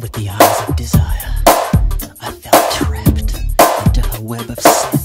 with the eyes of desire. I felt trapped into her web of sin.